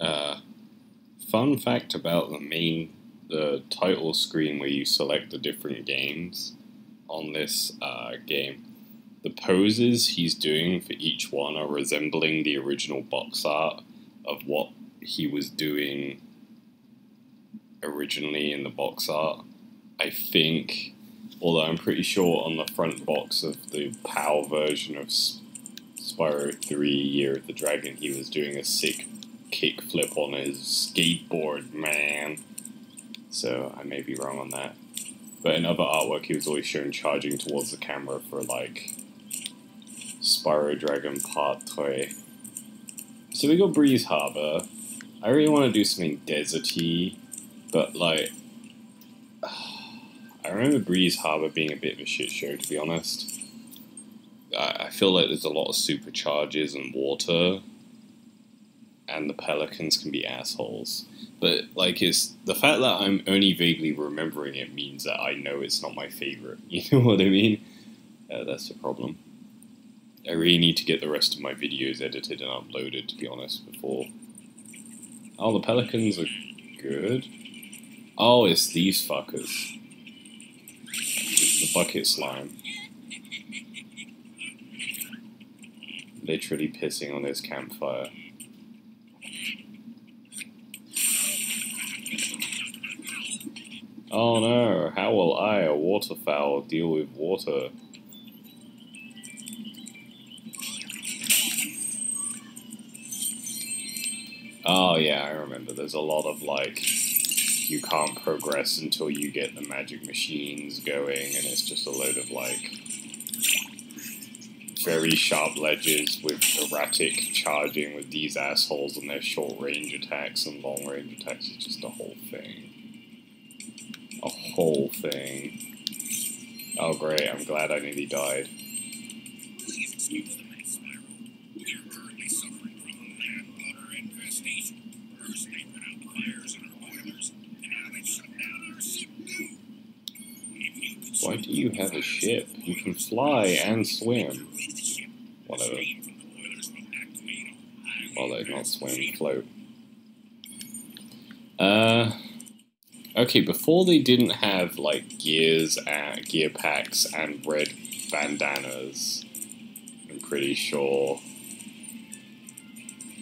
uh, fun fact about the main the title screen where you select the different games on this uh, game. The poses he's doing for each one are resembling the original box art of what he was doing originally in the box art. I think, although I'm pretty sure on the front box of the PAL version of Spyro 3 Year the Dragon, he was doing a sick kickflip on his skateboard, man. So I may be wrong on that. But in other artwork, he was always shown charging towards the camera for like Spyro Dragon Part 3. So we got Breeze Harbor. I really want to do something deserty, but like. I remember Breeze Harbor being a bit of a shit show, to be honest. I, feel like there's a lot of supercharges and water, and the pelicans can be assholes. But like, it's the fact that I'm only vaguely remembering it means that I know it's not my favorite. You know what I mean? Uh, that's the problem. I really need to get the rest of my videos edited and uploaded, to be honest, before. Oh, the pelicans are good. Oh, it's these fuckers. The bucket slime. Literally pissing on this campfire. Oh no, how will I, a waterfowl, deal with water? Oh yeah, I remember. There's a lot of like, you can't progress until you get the magic machines going, and it's just a load of like very sharp ledges with erratic charging with these assholes and their short range attacks and long range attacks. It's just a whole thing a whole thing. Oh great, I'm glad I nearly died. Why do you have a ship? You can fly and swim. Whatever. Well, not swim, float. Uh, Okay, before they didn't have like gears and gear packs and red bandanas. I'm pretty sure.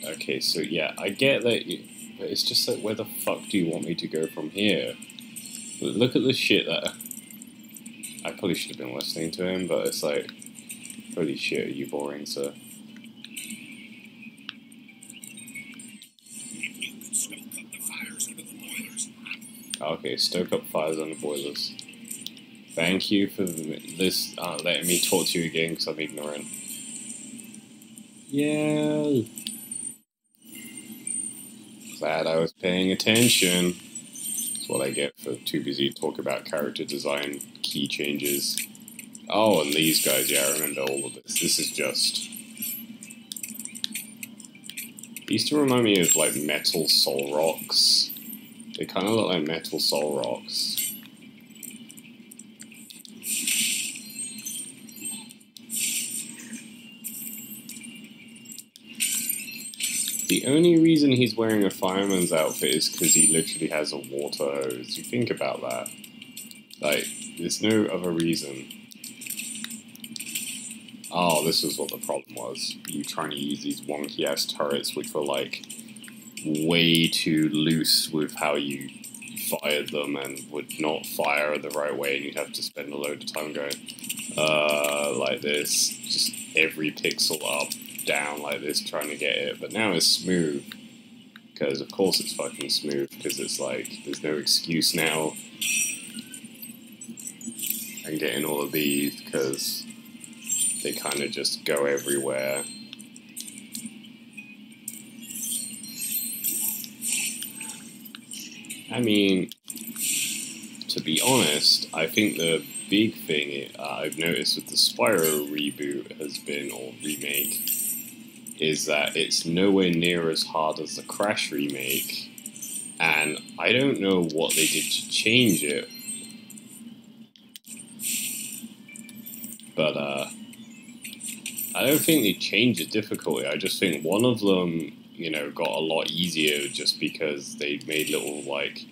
Okay, so yeah, I get that, you, but it's just like, where the fuck do you want me to go from here? Look at the shit that. I probably should have been listening to him, but it's like, holy shit, are you boring, sir? Okay, stoke up fires on the boilers. Thank you for this, uh, letting me talk to you again because I'm ignorant. Yeah. Glad I was paying attention. That's what I get for too busy to talk about character design, key changes. Oh, and these guys, yeah, I remember all of this. This is just... These to remind me of, like, metal soul rocks. They kind of look like metal soul rocks. The only reason he's wearing a fireman's outfit is because he literally has a water hose. You think about that. Like, there's no other reason. Oh, this is what the problem was. You trying to use these wonky ass turrets, which were like way too loose with how you fired them and would not fire the right way, and you'd have to spend a load of time going uh, like this, just every pixel up, down like this, trying to get it. But now it's smooth because, of course, it's fucking smooth because it's like there's no excuse now. I'm getting all of these because they kind of just go everywhere. I mean, to be honest, I think the big thing uh, I've noticed with the Spyro reboot has been, or remake, is that it's nowhere near as hard as the Crash remake. And I don't know what they did to change it. But, uh, I, don't think they changed the difficulty. I just think one of them, you know, got a lot easier just because they made little like.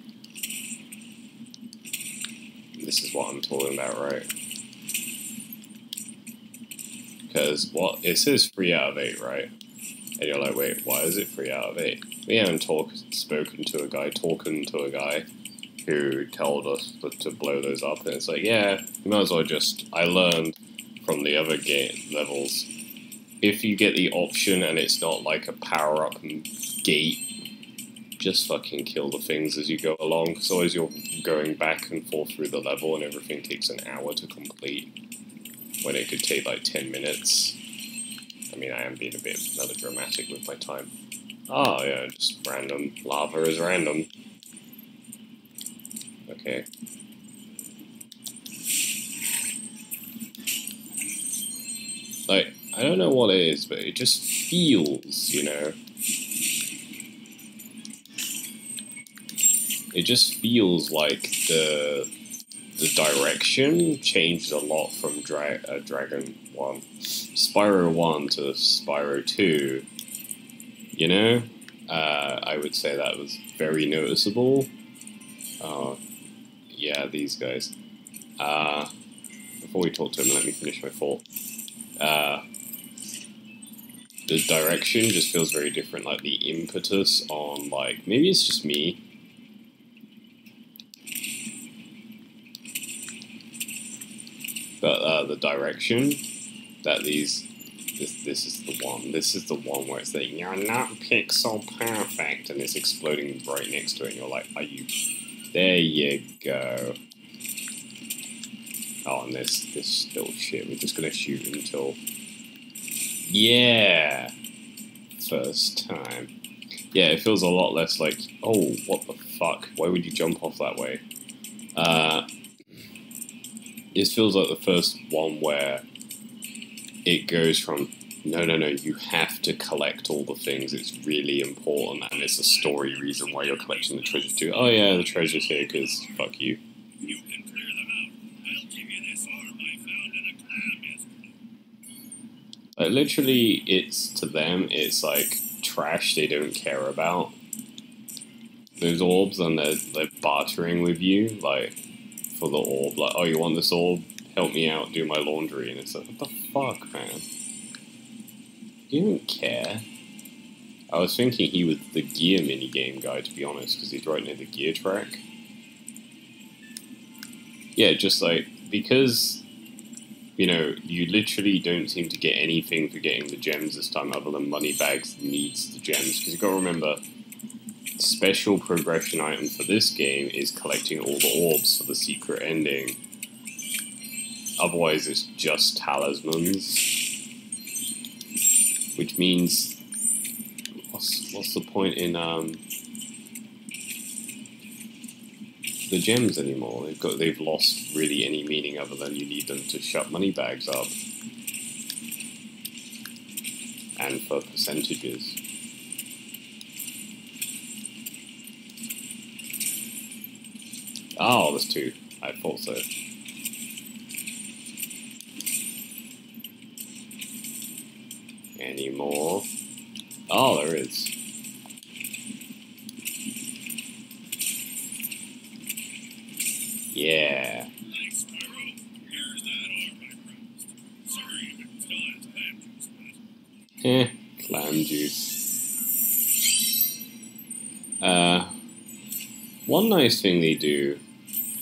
This is what I'm talking about, right? Because what it says three out of eight, right? And you're like, wait, why is it three out of eight? We haven't talk, spoken to a guy, talking to a guy who told us to blow those up, and it's like, yeah, you might as well just. I learned from the other game levels. If you get the option and it's not like a power up gate, just fucking kill the things as you go along. Because always you're going back and forth through the level, and everything takes an hour to complete when it could take like 10 minutes. I mean, I am being a bit melodramatic with my time. Oh, yeah, just random. Lava is random. Okay. Like, I don't know what it is, but it just feels, you know. It just feels like the the direction changed a lot from Dra- uh, Dragon 1. Spyro 1 to Spyro 2, you know? Uh, I would say that was very noticeable. Uh, yeah, these guys. Uh, before we talk to him, let me finish my thought. Uh, the direction just feels very different, like the impetus on, like, maybe it's just me, but uh, the direction that these this this is the one this is the one where it's like you're not pixel perfect and it's exploding right next to it and you're like are you there you go. Oh and this this little shit. We're just gonna shoot until yeah first time yeah it feels a lot less like oh what the fuck why would you jump off that way uh this feels like the first one where it goes from no, no, no, you have to collect all the things. It's really important, and it's a story reason why you're collecting the treasure too. Oh yeah, the treasure's here because fuck you. You can clear them out. I'll give you this orb I found in a clam yesterday. Like literally, it's to them, it's like trash they don't care about. Those orbs, and they're they're bartering with you, like for the orb. Like, oh, you want this orb? Help me out, do my laundry. And it's like, what the fuck, man? You don't care. I was thinking he was the gear minigame guy, to be honest, because he's right near the gear track. Yeah, just like, because, you know, you literally don't seem to get anything for getting the gems this time other than money Moneybags needs the gems. Because you've gotta remember, special progression item for this game is collecting all the orbs for the secret ending. Otherwise, it's just talismans. Which means, what's, what's the point in um, the gems anymore? They've got they've lost really any meaning other than you need them to shut Moneybags up and for percentages. Ah, oh, there's two. I thought so. Any more? Ah, oh, there is. Nice thing they do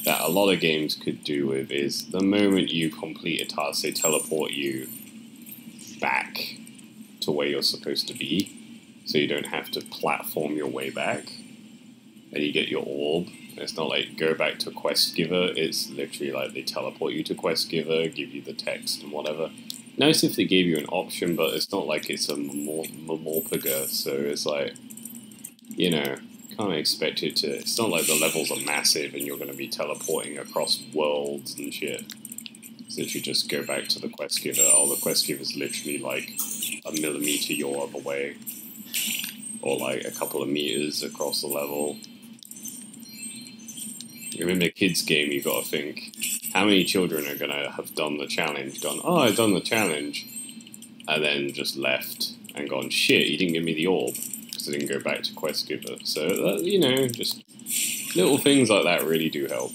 that a lot of games could do with is the moment you complete a task, they teleport you back to where you're supposed to be, so you don't have to platform your way back, and you get your orb. It's not like go back to quest giver. It's literally like they teleport you to quest giver, give you the text and whatever. Nice if they gave you an option, but it's not like it's a MMORPG, so it's like, you know, can't expect it to. It's not like the levels are massive and you're going to be teleporting across worlds and shit. So if you just go back to the quest giver. Oh, the quest giver is literally like a millimeter your other way, or like a couple of meters across the level. Remember, kids' game, You've got to think how many children are going to have done the challenge, gone, oh, I've done the challenge, and then just left and gone, shit, you didn't give me the orb because I didn't go back to Quest Giver. So, that, you know, just little things like that really do help.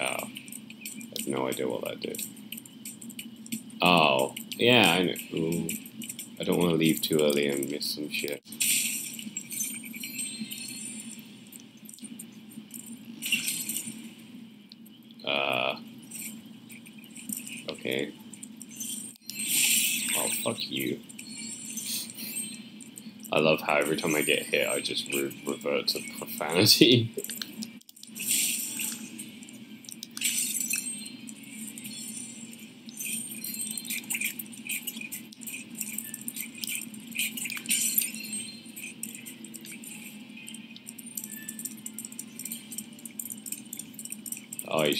Oh, I have no idea what that did. Oh, yeah, I know. Ooh, I don't want to leave too early and miss some shit. Uh, okay. Oh, fuck you. I love how every time I get hit, I just re- revert to profanity.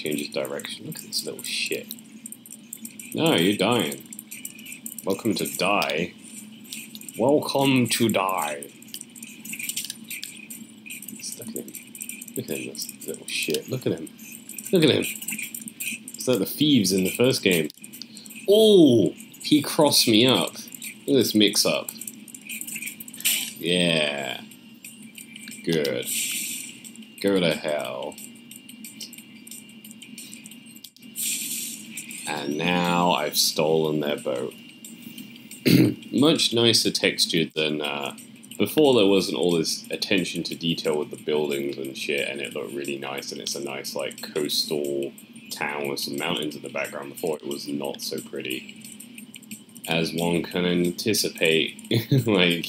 changes direction. Look at this little shit. No, you're dying. Welcome to die. Welcome to die. Look at him. Look at him, this little shit. Look at him. Look at him. It's like the thieves in the first game. Oh, he crossed me up. Look at this mix up. Yeah. Good. Go to hell. Stolen their boat. Much nicer textured than uh, before. There wasn't all this attention to detail with the buildings and shit, and it looked really nice. And it's a nice like coastal town with some mountains in the background. Before it was not so pretty, as one can anticipate. like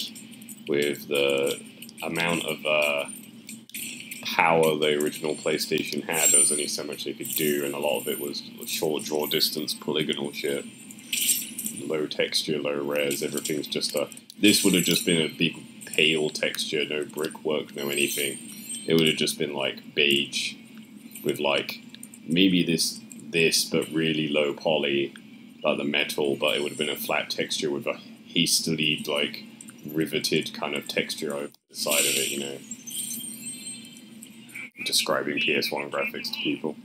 with the amount of uh, power the original PlayStation had, there was only so much they could do, and a lot of it was short draw distance polygonal shit. Low texture, low res, everything's just a. This would have just been a big pale texture, no brickwork, no anything. It would have just been like beige, with like maybe this this but really low poly, like the metal, but it would have been a flat texture with a hastily like riveted kind of texture over the side of it, you know describing PS1 graphics to people.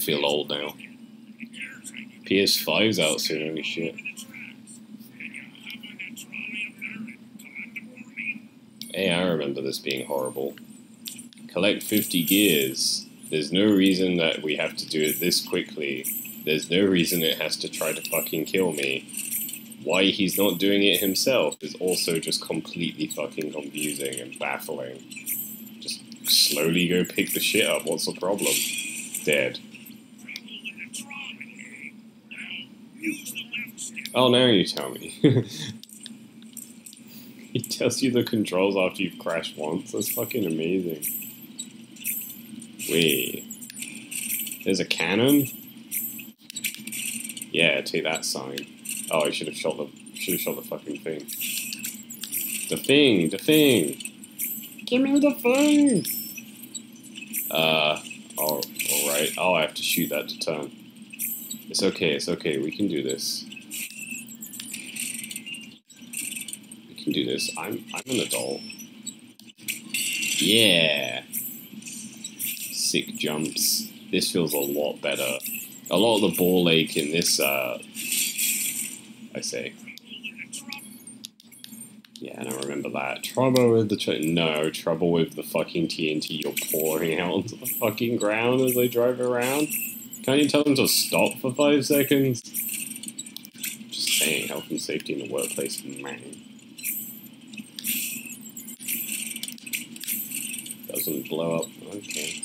Feel old now. PS5's out soon, holy shit. Hey, I remember this being horrible. Collect 50 gears. There's no reason that we have to do it this quickly. There's no reason it has to try to fucking kill me. Why he's not doing it himself is also just completely fucking confusing and baffling slowly go pick the shit up. What's the problem? Dead. Oh, now you tell me. he tells you the controls after you've crashed once. That's fucking amazing. Wait. There's a cannon? Yeah, take that sign. Oh, I should have shot the should have shot the fucking thing. The thing, the thing. Give me the thing! Uh, all, all right. Oh, I have to shoot that to turn. It's okay, it's okay. We can do this. We can do this. I'm, I'm an adult. Yeah. Sick jumps. This feels a lot better. A lot of the ball ache in this, uh, I say, yeah, and I remember that. Trouble with the no trouble with the fucking TNT you're pouring out onto the fucking ground as they drive around. Can't you tell them to stop for five seconds? Just saying, health and safety in the workplace, man. Doesn't blow up. Okay.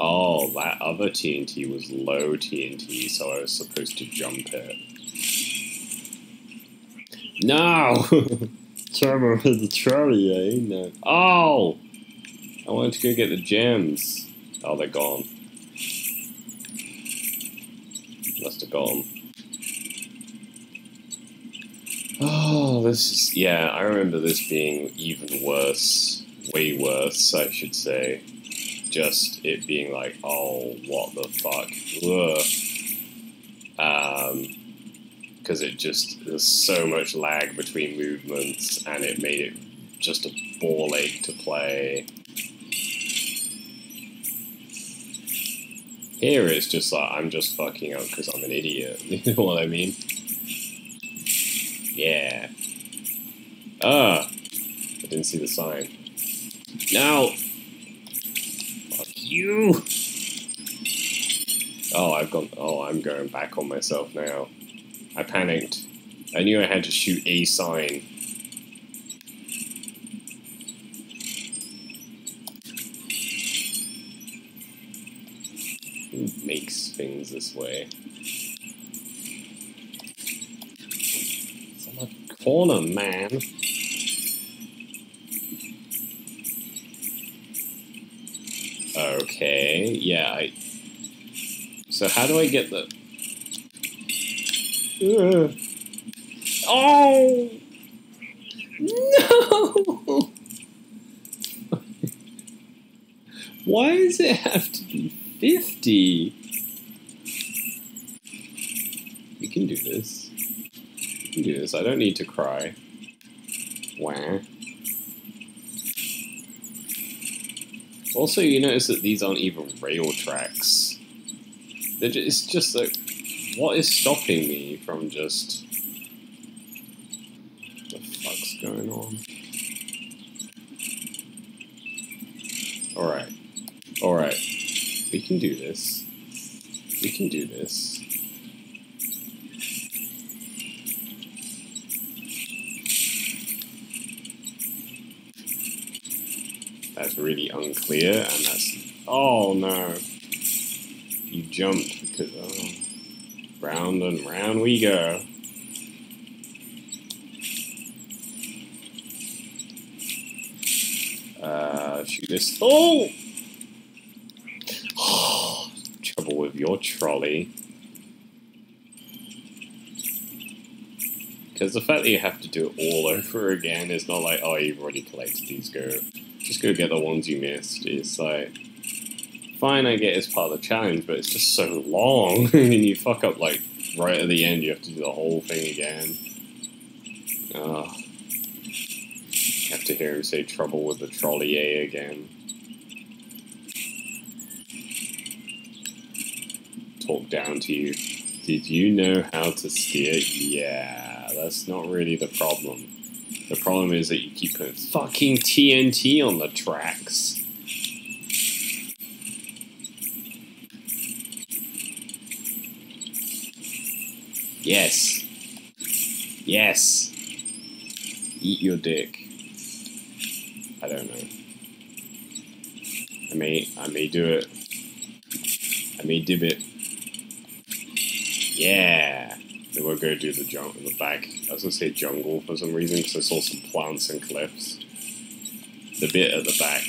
Oh, that other TNT was low TNT, so I was supposed to jump it. No! Trouble with the trolley, eh? No. Oh! I wanted to go get the gems. Oh, they're gone. Must have gone. Oh, this is. Yeah, I remember this being even worse. Way worse, I should say just it being like, oh, what the fuck? Ugh. Um, because it just there's so much lag between movements and it made it just a ball ache to play. Here it's just like I'm just fucking up because I'm an idiot. You know what I mean? Yeah. Ah, I didn't see the sign. No. You. Oh, I've gone. Oh, I'm going back on myself now. I panicked. I knew I had to shoot a sign. Who makes things this way? It's on the corner, man. Yeah, I. So how do I get the? Ugh. Oh no! Why does it have to be fifty? We can do this. We can do this. I don't need to cry. Wah. Also, you notice that these aren't even rail tracks. They're ju- it's just like, what is stopping me from just? What the fuck's going on? All right, all right, we can do this. We can do this. Really unclear, and that's. Oh no! You jumped because. Oh. Round and round we go. Uh, shoot this. Oh! Trouble with your trolley. Because the fact that you have to do it all over again is not like, oh, you've already collected these, go. Just go get the ones you missed. It's like, fine, I get it's part of the challenge, but it's just so long. and you fuck up, like, right at the end, you have to do the whole thing again. Ugh. have to hear him say trouble with the trolley A again. Talk down to you. Did you know how to steer? Yeah, that's not really the problem. The problem is that you keep putting fucking TNT on the tracks. Yes. Yes. Eat your dick. I don't know. I may I may do it. I may dib it. Yeah. Then we'll go do the jump in the back. I was gonna say jungle for some reason because I saw some plants and cliffs. The bit at the back.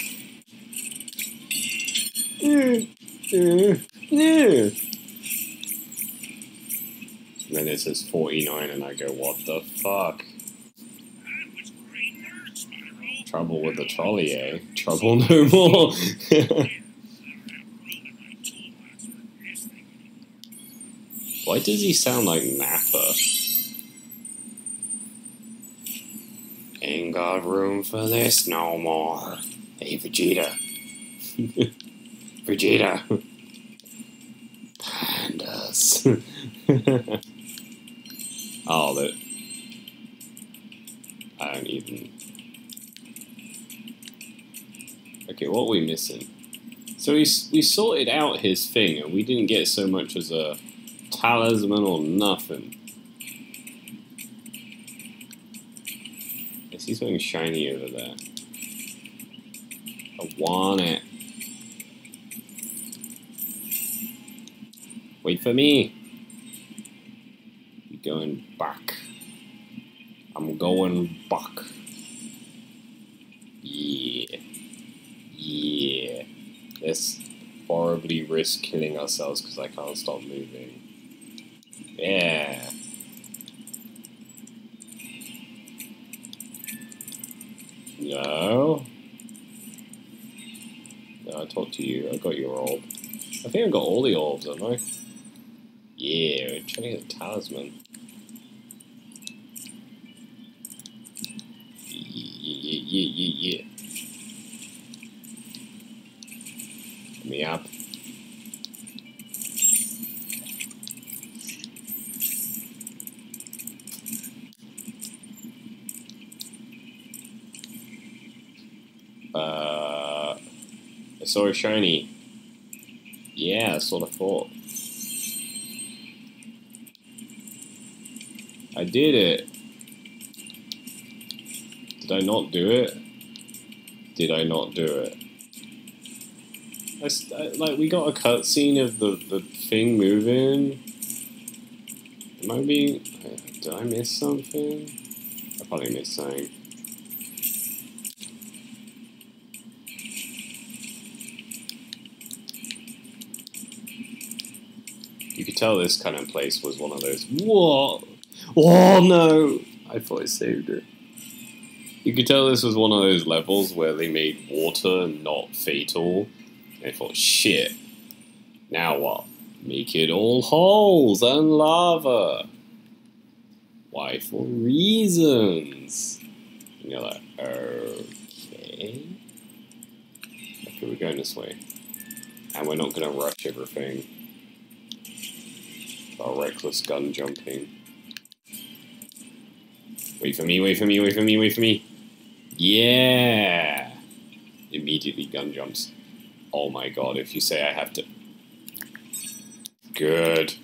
And then it says 49, and I go, what the fuck? Trouble with the trolley, eh? Trouble no more. I don't have room in my toolbox for this thing anymore. Why does he sound like Nappa? Ain't got room for this no more. Hey, Vegeta. Vegeta. Pandas. oh, that. I don't even. Okay, what are we missing? So we, we sorted out his thing, and we didn't get so much as a talisman or nothing. I see something shiny over there. I want it. Wait for me. You going back? I'm going back. Yeah. Yeah. Let's horribly risk killing ourselves because I can't stop moving. Yeah. No. No, I talked to you. I got your orb. I think I got all the orbs, don't I? Yeah, we're trying to get a talisman. Yeah, yeah, yeah, yeah. yeah. me up. Uh, I saw a shiny. Yeah, what I thought. I did it. Did I not do it? Did I not do it? I, I- like we got a cutscene of the the thing moving. Am I being? Did I miss something? I probably missed something. You could tell this kind of place was one of those. What? Oh no! I thought I saved it. You could tell this was one of those levels where they made water not fatal. I thought, shit. Now what? Make it all holes and lava. Why? For reasons. And you're like, okay. Okay, we're going this way. And we're not going to rush everything. Our reckless gun jumping. Wait for me, wait for me, wait for me, wait for me. Yeah! Immediately gun jumps. Oh my god, if you say I have to. Good.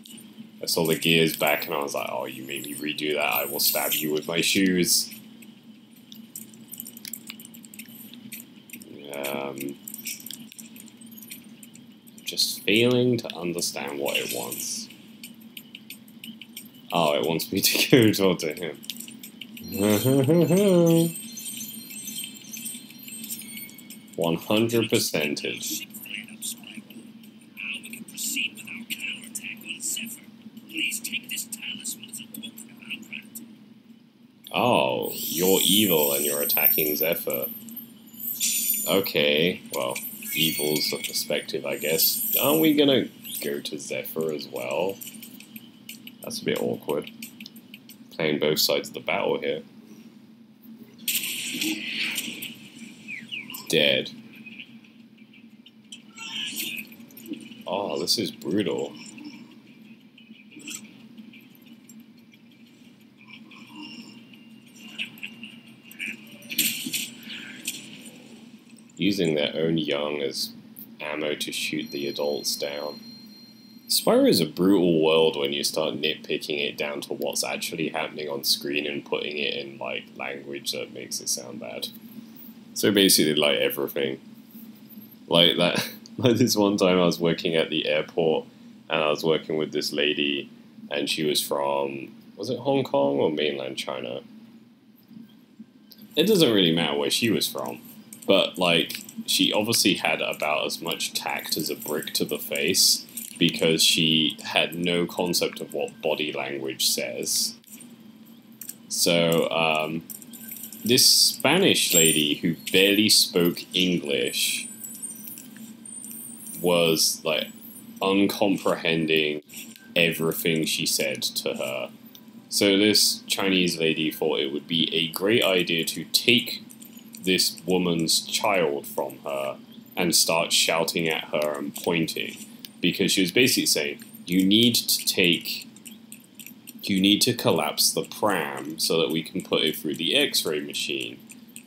I saw the gears back and I was like, oh, you made me redo that. I will stab you with my shoes. Um, just failing to understand what it wants. Oh, it wants me to go talk to him. One hundred percentage. Oh, you're evil and you're attacking Zephyr. Okay, well, evil's a perspective, I guess. Aren't we gonna go to Zephyr as well? That's a bit awkward. Playing both sides of the battle here. Dead. Oh, this is brutal. using their own young as ammo to shoot the adults down. Spyro is a brutal world when you start nitpicking it down to what's actually happening on screen and putting it in like language that makes it sound bad. So basically, like everything, like that. Like this one time, I was working at the airport and I was working with this lady, and she was from was it Hong Kong or mainland China? It doesn't really matter where she was from but like she obviously had about as much tact as a brick to the face because she had no concept of what body language says. So um, this Spanish lady who barely spoke English was like uncomprehending everything she said to her. So this Chinese lady thought it would be a great idea to take this woman's child from her and start shouting at her and pointing because she was basically saying you need to take you need to collapse the pram so that we can put it through the x-ray machine.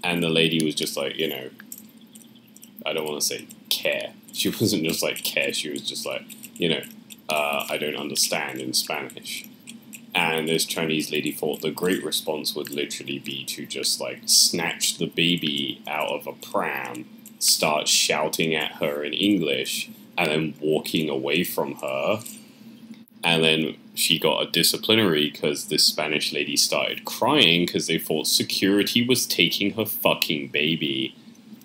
And the lady was just like you know i don't want to say care. She wasn't just like care she was just like you know uh, i don't understand in spanish. And this Chinese lady thought the great response would literally be to just like snatch the baby out of a pram, start shouting at her in English, and then walking away from her. And then she got a disciplinary because this Spanish lady started crying because they thought security was taking her fucking baby.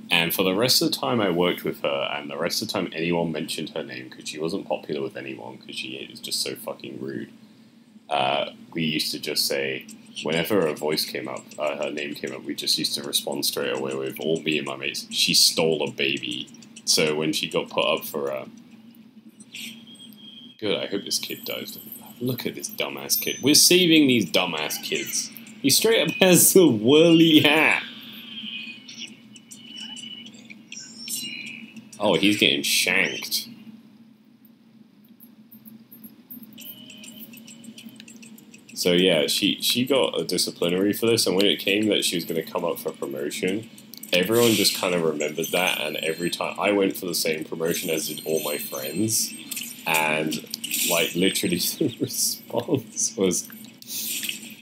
And for the rest of the time I worked with her, and the rest of the time anyone mentioned her name because she wasn't popular with anyone because she was just so fucking rude uh, we used to just say, whenever a voice came up, uh, her name came up, we just used to respond straight away with all me and my mates. She stole a baby. So when she got put up for a good, I hope this kid dies. Look at this dumbass kid. We're saving these dumbass kids. He straight up has the woolly hat. Oh, he's getting shanked. So yeah, she she got a disciplinary for this, and when it came that she was going to come up for promotion, everyone just kind of remembered that. And every time I went for the same promotion as did all my friends, and like literally the response was,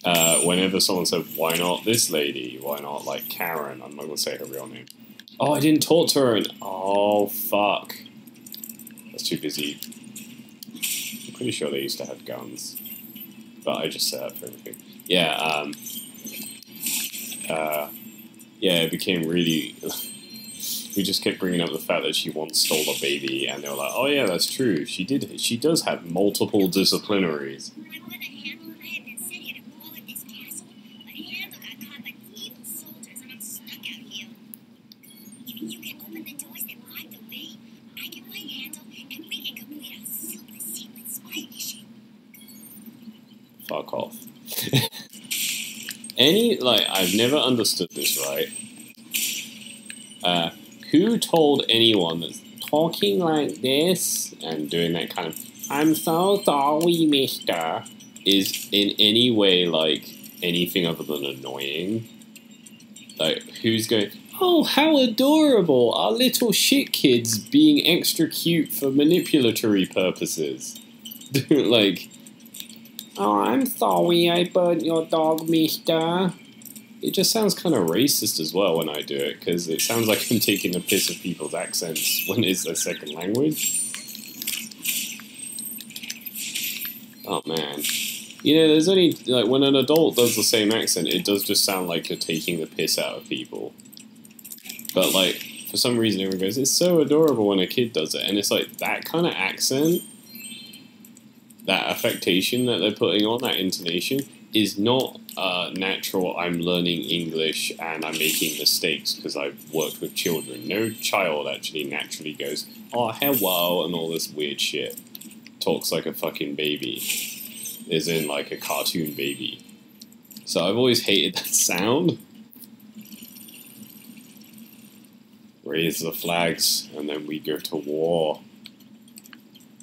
uh, whenever someone said, "Why not this lady? Why not like Karen?" I'm not to say her real name. Oh, I didn't talk to her, and oh fuck, that's too busy. I'm pretty sure they used to have guns but I just set up for everything. Yeah, um, uh, yeah, it became really. we just kept bringing up the fact that she once stole a baby, and they were like, "Oh yeah, that's true. She did. She does have multiple disciplinaries." I'm gonna handle I had been sent here to guard this castle, but Handel got caught by evil soldiers and I'm stuck out here. If you can open the doors that block the way, I can find Handel and we can complete our super secret spy mission. Fuck off. Any like I've never understood right. Uh, who told anyone that's talking like this and doing that kind of "I'm so sorry, Mister" is in any way like anything other than annoying? Like who's going? Oh, how adorable! Our little shit kids being extra cute for manipulatory purposes. like, oh, I'm sorry I burnt your dog, mister. It just sounds kind of racist as well when I do it, because it sounds like I'm taking the piss of people's accents when it's their second language. Oh man. You know, there's only, like, when an adult does the same accent, it does just sound like you're taking the piss out of people. But, like, for some reason everyone goes, it's so adorable when a kid does it. And it's like, that kind of accent, that affectation that they're putting on, that intonation, is not uh, natural. I'm learning English and I'm making mistakes because I've worked with children. No child actually naturally goes, oh, hello, and all this weird shit. Talks like a fucking baby. Is in like a cartoon baby. So I've always hated that sound. Raise the flags, and then we go to war.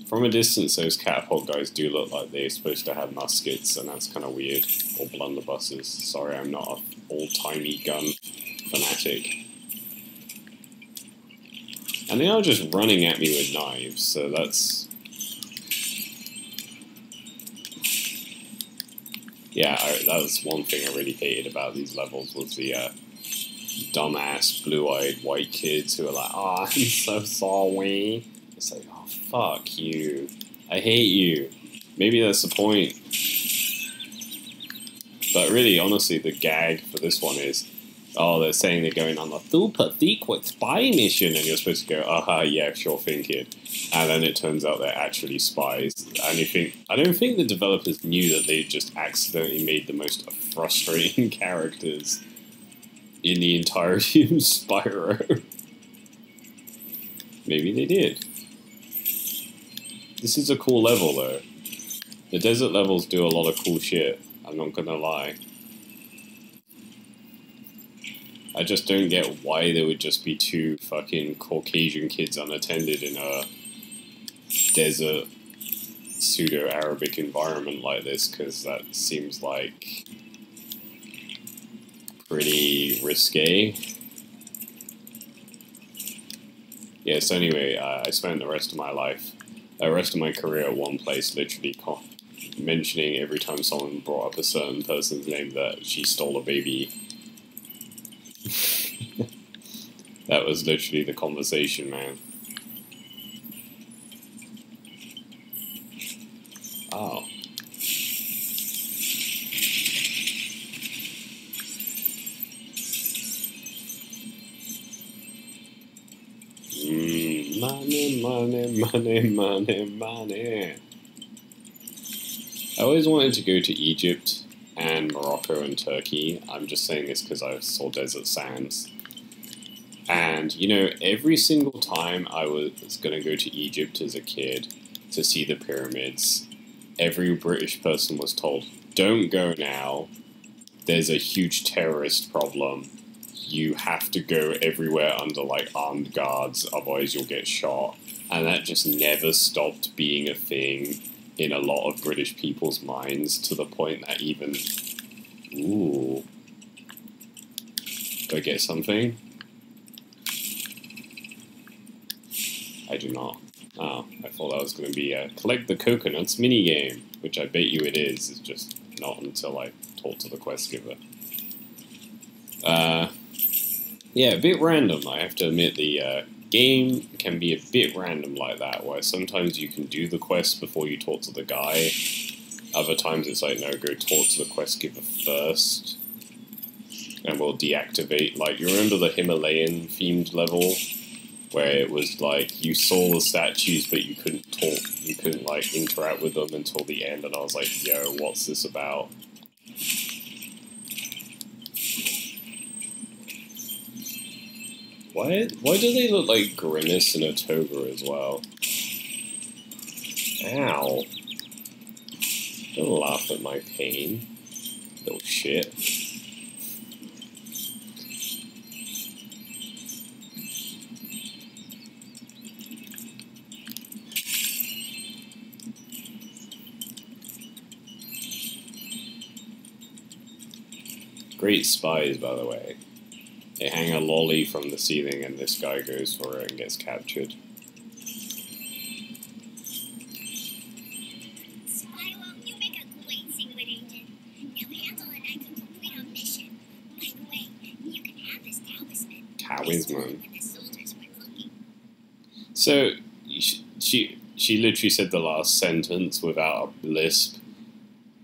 From a distance, those catapult guys do look like they're supposed to have muskets, and that's kind of weird. Or blunderbusses. Sorry, I'm not an old-timey gun fanatic. And they are just running at me with knives, so that's... Yeah, I, that was one thing I really hated about these levels, was the, uh, dumbass, blue-eyed white kids who are like, oh, I'm so sorry. It's like, oh, fuck you. I hate you. Maybe that's the point. But really, honestly, the gag for this one is, oh, they're saying they're going on a super secret spy mission, and you're supposed to go, aha, yeah, sure thing, kid. And then it turns out they're actually spies. And you think, I don't think the developers knew that they just accidentally made the most frustrating characters in the entirety of Spyro. Maybe they did. This is a cool level though. The desert levels do a lot of cool shit, I'm not gonna lie. I just don't get why there would just be two fucking Caucasian kids unattended in a desert pseudo-Arabic environment like this, because that seems like pretty risque. Yeah, so anyway, I spent the rest of my life, the rest of my career at one place, literally mentioning every time someone brought up a certain person's name that she stole a baby. that was literally the conversation, man. Money, money, money. I always wanted to go to Egypt and Morocco and Turkey. I'm just saying this because I saw Desert Sands. And, you know, every single time I was going to go to Egypt as a kid to see the pyramids, every British person was told, don't go now. There's a huge terrorist problem. You have to go everywhere under like armed guards, otherwise you'll get shot. And that just never stopped being a thing in a lot of British people's minds to the point that even ooh. Do I get something? I do not. Oh, I thought that was going to be a collect the coconuts mini game, which I bet you it is. It's just not until I talk to the quest giver. Uh, yeah, a bit random. I have to admit, the uh, game can be a bit random like that, where sometimes you can do the quest before you talk to the guy. Other times it's like, no, go talk to the quest giver first, and we'll deactivate. Like, you remember the Himalayan themed level? Where it was like you saw the statues, but you couldn't talk, you couldn't like interact with them until the end, and I was like, "Yo, what's this about?" Why? Why do they look like Grimace and a toga as well? Ow! Don't laugh at my pain, little shit. Great spies, by the way. They hang a lolly from the ceiling, and this guy goes for it and gets captured. Spyro, you make a great secret agent. Now Handel and I can complete our mission. By the way, you can have this talisman. Talisman. When the soldiers were looking. So she, she she literally said the last sentence without a lisp,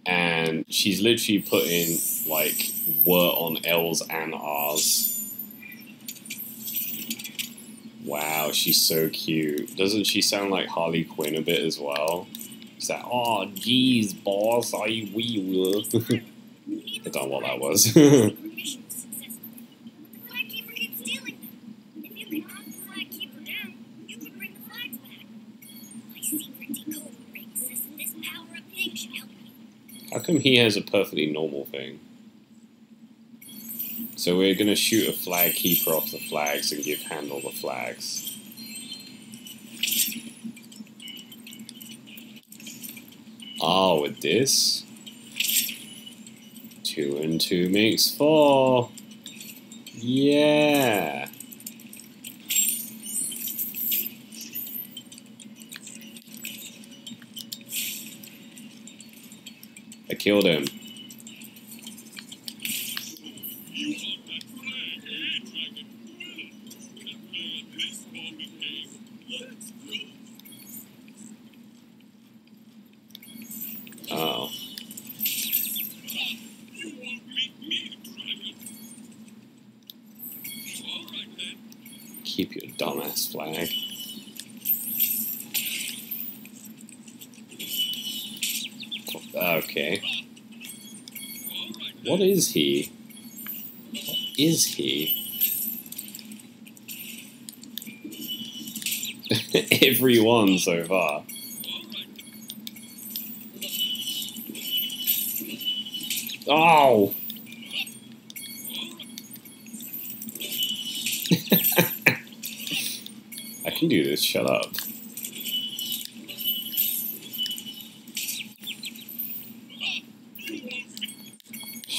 and she's literally putting like were on L's and R's. Wow, she's so cute. Doesn't she sound like Harley Quinn a bit as well? She's like, oh, geez, boss, I will. I don't know what that was. You you. How come he has a perfectly normal thing? So we're gonna shoot a flag keeper off the flags and give Handel the flags. Oh, with this? Two and two makes four. Yeah. I killed him. You want that flag, eh, Dragon? Well, can play a baseball game. Let's go. Oh. You won't beat me, Dragon. All right then. Keep your dumbass flag. Okay. All right then. What is he? Is he? Every one so far. Oh! I can do this, shut up.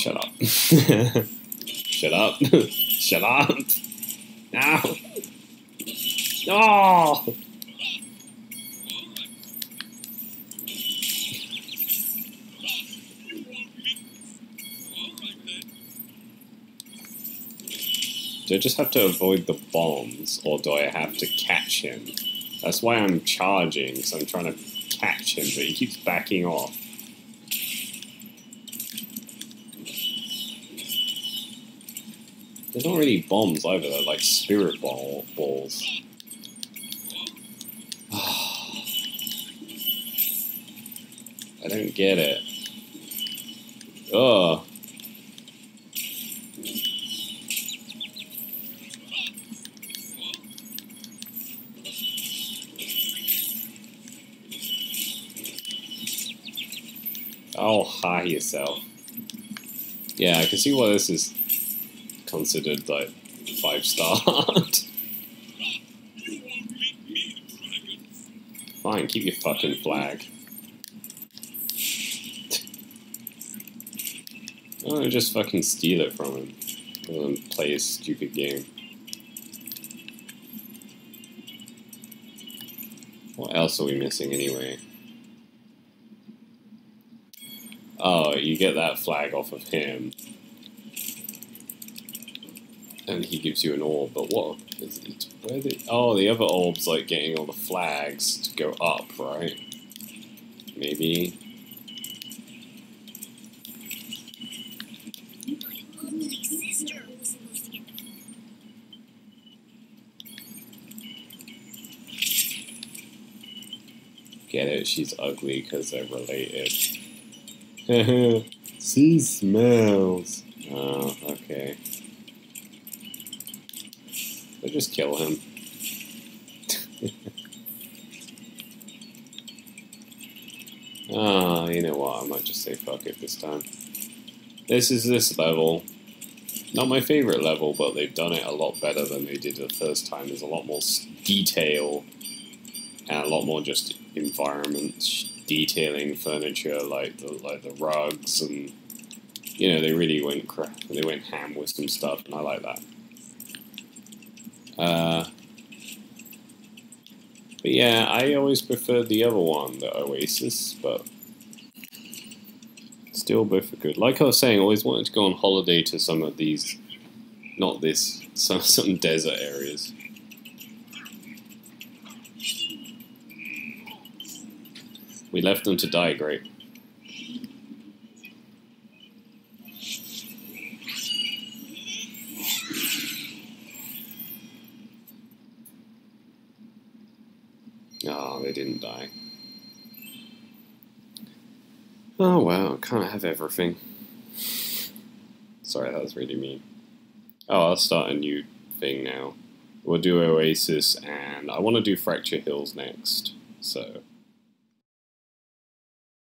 Shut up. shut up. shut up. Ow. Oh! All right then. Do I just have to avoid the bombs, or do I have to catch him? That's why I'm charging, because I'm trying to catch him, but he keeps backing off. They're not really bombs either, they're like spirit ball balls. I don't get it. Ugh. Oh, hi yourself. Yeah, I can see why this is considered like five star. Fine, keep your fucking flag. Oh, just fucking steal it from him. Than play a stupid game. What else are we missing anyway? Oh, you get that flag off of him. And he gives you an orb, but what is it? Where the, oh, the other orb's like getting all the flags to go up, right? Maybe. Get it? She's ugly because they're related. she smells. Oh, okay. Just kill him. Ah, you know what? I might just say fuck it this time. This is this level. Not my favorite level, but they've done it a lot better than they did the first time. There's a lot more detail and a lot more just environment detailing furniture, like the like the rugs and you know they really went cra- they went ham with some stuff, and I like that. Uh, but yeah, I always preferred the other one, the Oasis, but still both are good. Like I was saying, I always wanted to go on holiday to some of these, not this, some some desert areas. We left them to die, great. Oh, they didn't die. Oh wow, can't have everything. Sorry, that was really mean. Oh, I'll start a new thing now. We'll do Oasis, and I want to do Fracture Hills next. So